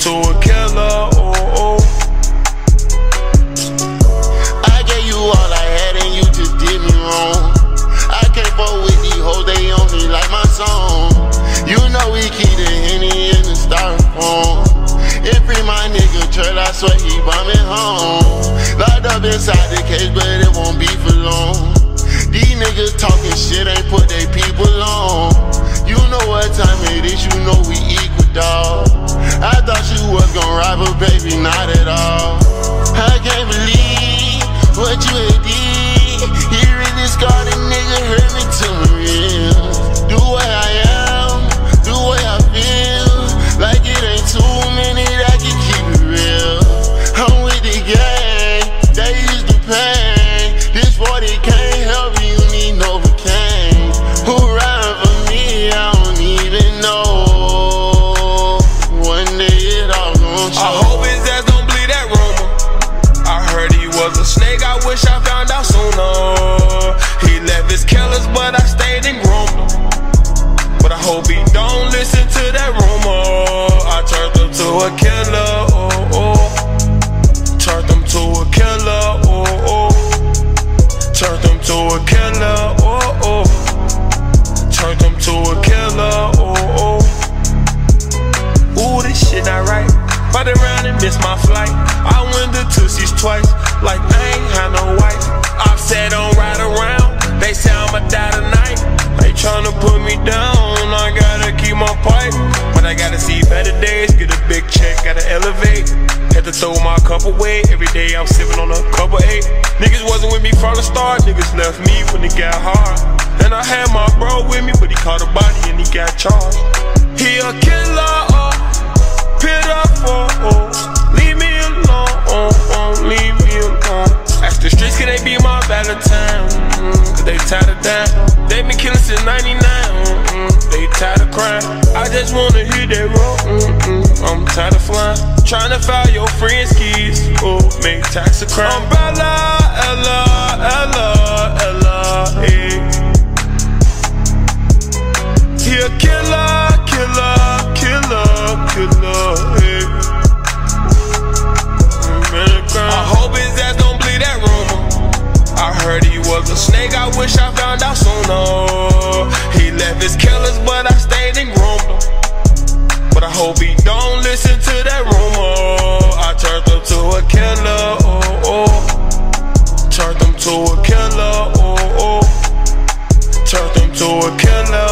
to a killer. Oh, oh. I gave you all I had and you just did me wrong. I can't fuck with these hoes, they on me like my song. You know we keep the henny in the styrofoam. If free my nigga Trill, I swear he bombing home. Locked up inside the cage, but it won't be for long. These niggas talking shit, ain't put they people on. You know what time it is, you know we equal, dog baby, not at all. I can't believe what you did. Twice, like I ain't had no wife. Said don't ride around. They say I'ma die tonight. They tryna put me down. I gotta keep my pipe, but I gotta see better days. Get a big check, gotta elevate. Had to throw my cup away. Every day I'm sipping on a cup of eight. Niggas wasn't with me from the start. Niggas left me when it got hard. And I had my bro with me, but he caught a body and he got charged. He a killer. Oh. Dying. They been killing since 99. Mm, they tired of crying. I just wanna hear that roll. I'm tired of flying. Tryna file your friend's keys. Oh, make tax a crime. Umbrella, Ella, Ella, Ella, to a killer